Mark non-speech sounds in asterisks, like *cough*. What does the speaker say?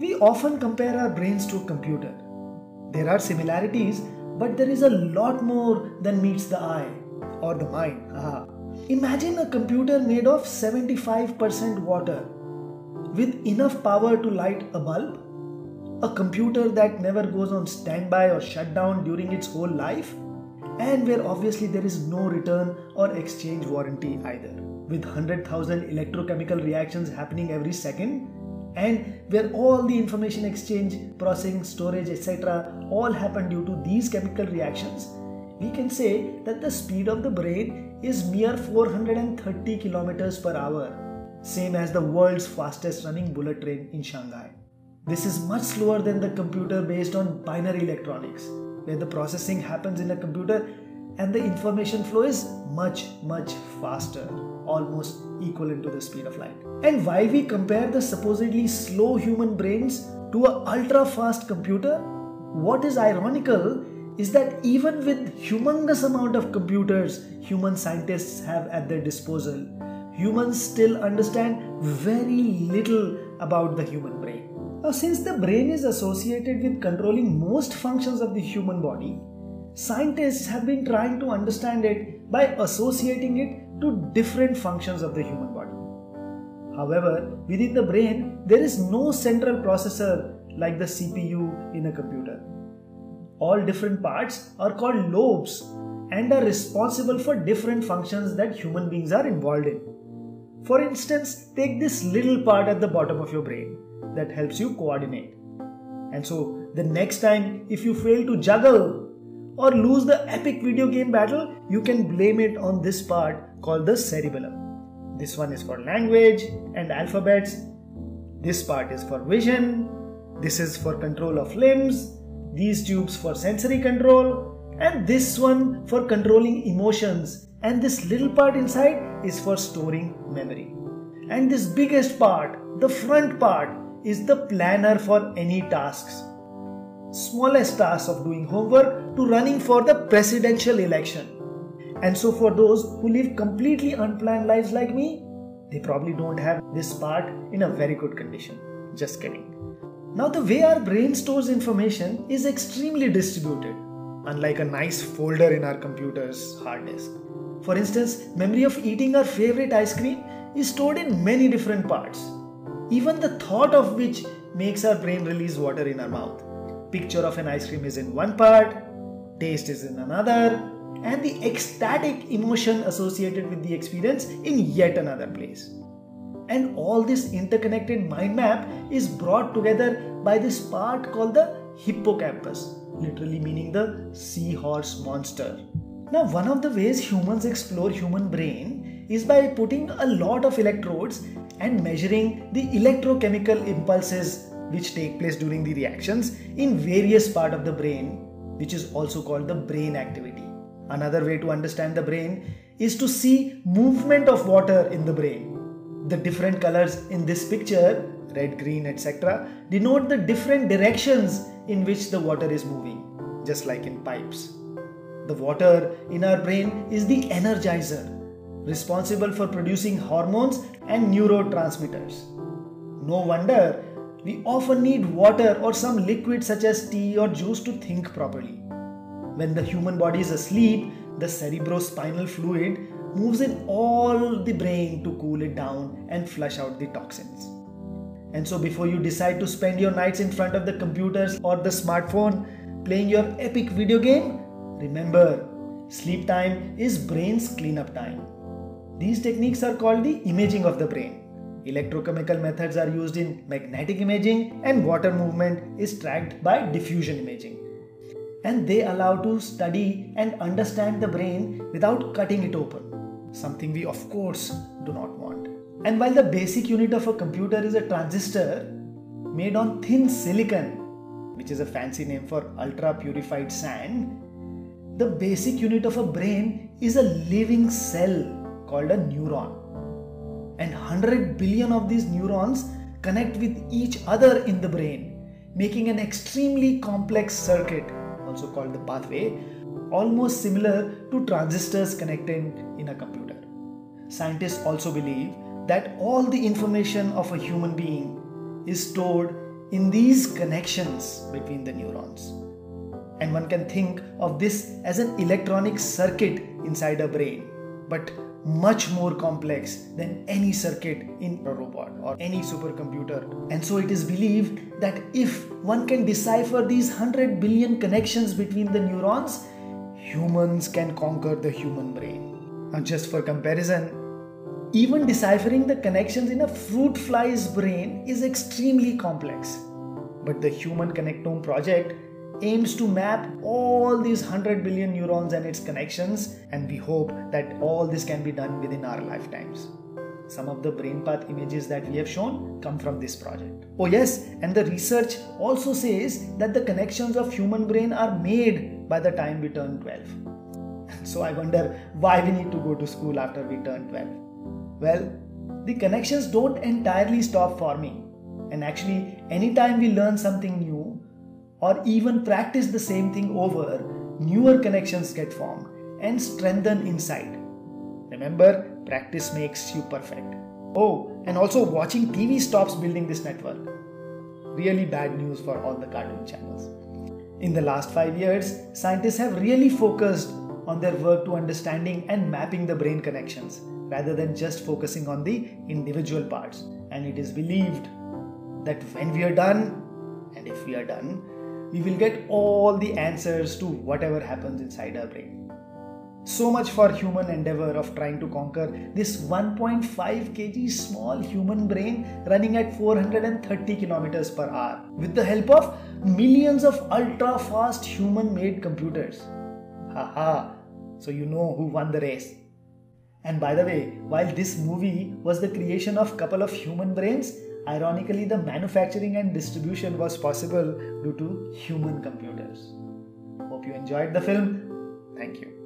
We often compare our brains to a computer. There are similarities, but there is a lot more than meets the eye or the mind. Aha. Imagine a computer made of 75% water with enough power to light a bulb. A computer that never goes on standby or shut down during its whole life, and where obviously there is no return or exchange warranty either. With 100,000 electrochemical reactions happening every second, and where all the information exchange, processing, storage, etc., all happen due to these chemical reactions, we can say that the speed of the brain is mere 430 kilometers per hour, same as the world's fastest running bullet train in Shanghai. This is much slower than the computer based on binary electronics, where the processing happens in a computer and the information flow is much, much faster almost equivalent to the speed of light. And while we compare the supposedly slow human brains to a ultra fast computer, what is ironical is that even with humongous amount of computers human scientists have at their disposal, humans still understand very little about the human brain. Now, since the brain is associated with controlling most functions of the human body, scientists have been trying to understand it by associating it to different functions of the human body. However, within the brain, there is no central processor like the CPU in a computer. All different parts are called lobes and are responsible for different functions that human beings are involved in. For instance, take this little part at the bottom of your brain that helps you coordinate. And so, the next time if you fail to juggle or lose the epic video game battle, you can blame it on this part called the cerebellum. This one is for language and alphabets. This part is for vision. This is for control of limbs. These tubes for sensory control. And this one for controlling emotions. And this little part inside is for storing memory. And this biggest part, the front part, is the planner for any tasks smallest task of doing homework to running for the presidential election. And so, for those who live completely unplanned lives like me, they probably don't have this part in a very good condition. Just kidding. Now, the way our brain stores information is extremely distributed, unlike a nice folder in our computer's hard disk. For instance, memory of eating our favorite ice cream is stored in many different parts, even the thought of which makes our brain release water in our mouth picture of an ice cream is in one part, taste is in another, and the ecstatic emotion associated with the experience in yet another place. And all this interconnected mind map is brought together by this part called the hippocampus, literally meaning the seahorse monster. Now, one of the ways humans explore human brain is by putting a lot of electrodes and measuring the electrochemical impulses which take place during the reactions in various part of the brain which is also called the brain activity another way to understand the brain is to see movement of water in the brain. The different colors in this picture red green etc denote the different directions in which the water is moving just like in pipes. The water in our brain is the energizer responsible for producing hormones and neurotransmitters. No wonder we often need water or some liquid such as tea or juice to think properly. When the human body is asleep, the cerebrospinal fluid moves in all the brain to cool it down and flush out the toxins. And so, before you decide to spend your nights in front of the computers or the smartphone playing your epic video game, remember sleep time is brain's cleanup time. These techniques are called the imaging of the brain. Electrochemical methods are used in magnetic imaging and water movement is tracked by diffusion imaging. And they allow to study and understand the brain without cutting it open, something we of course do not want. And while the basic unit of a computer is a transistor made on thin silicon, which is a fancy name for ultra purified sand, the basic unit of a brain is a living cell called a neuron and 100 billion of these neurons connect with each other in the brain, making an extremely complex circuit, also called the pathway, almost similar to transistors connected in a computer. Scientists also believe that all the information of a human being is stored in these connections between the neurons. And one can think of this as an electronic circuit inside a brain, but much more complex than any circuit in a robot or any supercomputer. And so it is believed that if one can decipher these 100 billion connections between the neurons, humans can conquer the human brain. Now, just for comparison, even deciphering the connections in a fruit fly's brain is extremely complex. But the Human Connectome project aims to map all these 100 billion neurons and its connections, and we hope that all this can be done within our lifetimes. Some of the brain path images that we have shown come from this project. Oh, yes, and the research also says that the connections of human brain are made by the time we turn 12. *laughs* So I wonder why we need to go to school after we turn 12. Well, the connections don't entirely stop forming. And actually, anytime we learn something new or even practice the same thing over, newer connections get formed and strengthen inside. Remember, practice makes you perfect. Oh, and also watching TV stops building this network. Really bad news for all the cartoon channels. In the last five years, scientists have really focused on their work to understanding and mapping the brain connections rather than just focusing on the individual parts. And it is believed that when we are done, and if we are done, we will get all the answers to whatever happens inside our brain. So much for human endeavor of trying to conquer this 1.5 kg small human brain running at 430 kilometers per hour with the help of millions of ultra fast human made computers. Haha, so you know who won the race. And by the way, while this movie was the creation of a couple of human brains, ironically the manufacturing and distribution was possible due to human computers. Hope you enjoyed the film. Thank you.